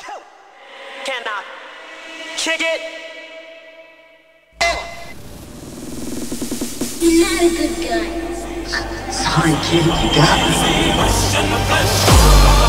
two. Can I kick it? You're not a good guy. Sorry, kid, you got me.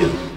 You.